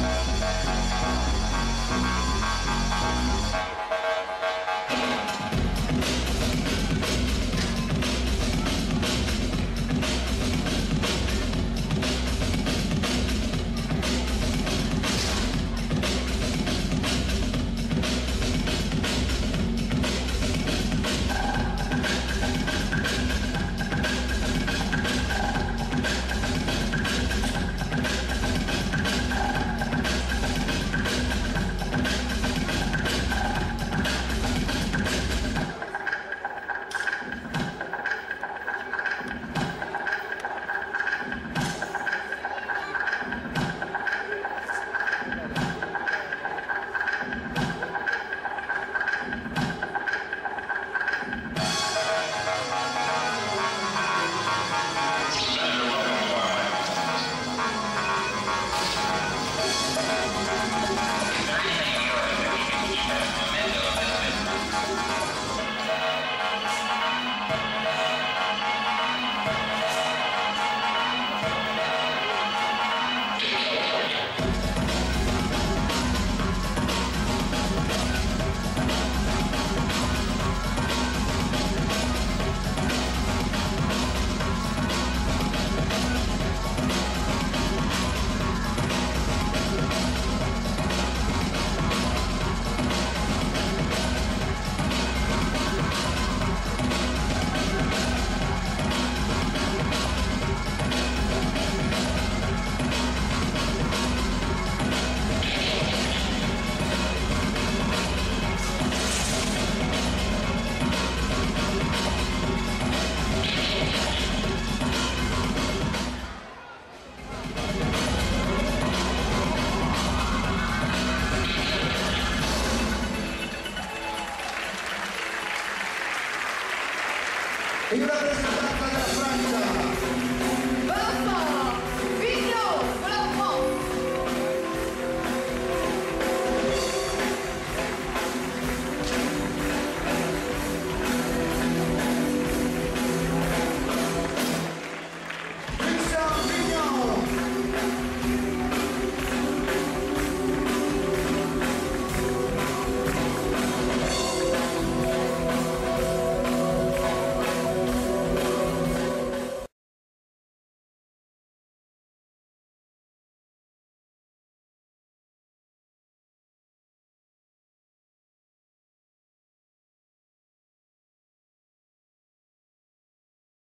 Música y una presentada para Francia.